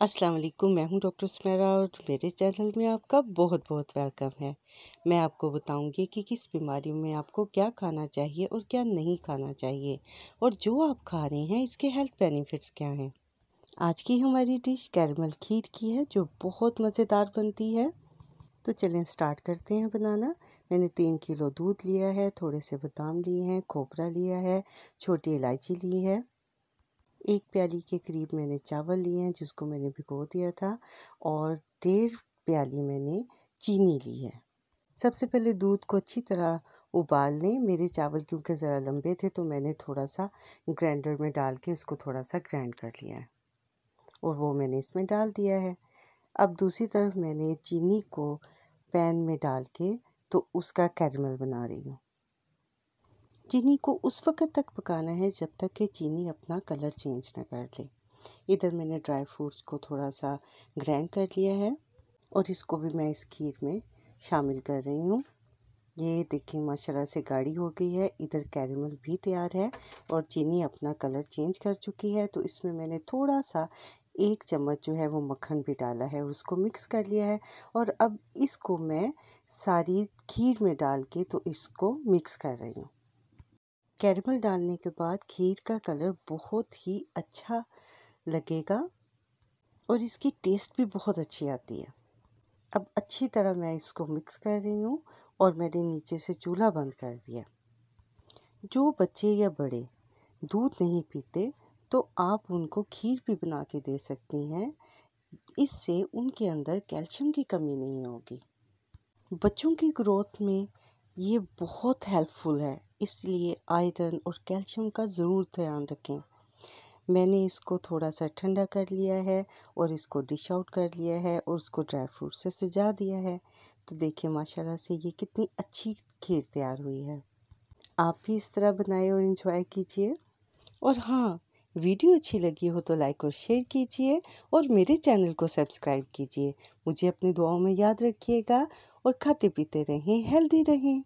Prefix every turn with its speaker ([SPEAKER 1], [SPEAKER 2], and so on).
[SPEAKER 1] अस्सलाम वालेकुम। मैं हूँ डॉक्टर स्मेरा और मेरे चैनल में आपका बहुत बहुत वेलकम है। मैं आपको बताऊँगी कि किस बीमारी में आपको क्या खाना चाहिए और क्या नहीं खाना चाहिए और जो आप खा रहे हैं, इसके हेल्थ बेनिफिट्स क्या हैं। आज की हमारी डिश कैरमल खीर की है, जो बहुत मज़ेदार बनती है। तो चलें स्टार्ट करते हैं बनाना। मैंने तीन किलो दूध लिया है, थोड़े से बादाम लिए हैं खोपरा लिया है, छोटी इलायची ली है। एक प्याली के करीब मैंने चावल लिए हैं, जिसको मैंने भिगो दिया था और डेढ़ प्याली मैंने चीनी ली है। सबसे पहले दूध को अच्छी तरह उबाल लें मेरे चावल क्योंकि ज़रा लंबे थे तो मैंने थोड़ा सा ग्राइंडर में डाल के उसको थोड़ा सा ग्राइंड कर लिया है और वो मैंने इसमें डाल दिया है। अब दूसरी तरफ़ मैंने चीनी को पैन में डाल के तो उसका कैरमल बना रही हूँ। चीनी को उस वक्त तक पकाना है जब तक कि चीनी अपना कलर चेंज ना कर ले। इधर मैंने ड्राई फ्रूट्स को थोड़ा सा ग्राइंड कर लिया है और इसको भी मैं इस खीर में शामिल कर रही हूँ। ये देखिए, माशाल्लाह से गाढ़ी हो गई है। इधर कैरेमल भी तैयार है और चीनी अपना कलर चेंज कर चुकी है। तो इसमें मैंने थोड़ा सा एक चम्मच जो है वो मक्खन भी डाला है, उसको मिक्स कर लिया है और अब इसको मैं सारी खीर में डाल के तो इसको मिक्स कर रही हूँ। कैरमल डालने के बाद खीर का कलर बहुत ही अच्छा लगेगा और इसकी टेस्ट भी बहुत अच्छी आती है। अब अच्छी तरह मैं इसको मिक्स कर रही हूँ और मैंने नीचे से चूल्हा बंद कर दिया। जो बच्चे या बड़े दूध नहीं पीते तो आप उनको खीर भी बना के दे सकती हैं। इससे उनके अंदर कैल्शियम की कमी नहीं होगी। बच्चों की ग्रोथ में ये बहुत हेल्पफुल है। इसलिए आयरन और कैल्शियम का ज़रूर ध्यान रखें। मैंने इसको थोड़ा सा ठंडा कर लिया है और इसको डिश आउट कर लिया है और उसको ड्राई फ्रूट से सजा दिया है। तो देखिए, माशाल्लाह से ये कितनी अच्छी खीर तैयार हुई है। आप भी इस तरह बनाए और इन्जॉय कीजिए। और हाँ वीडियो अच्छी लगी हो तो लाइक और शेयर कीजिए और मेरे चैनल को सब्सक्राइब कीजिए। मुझे अपनी दुआओं में याद रखिएगा और खाते पीते रहें हेल्दी रहें।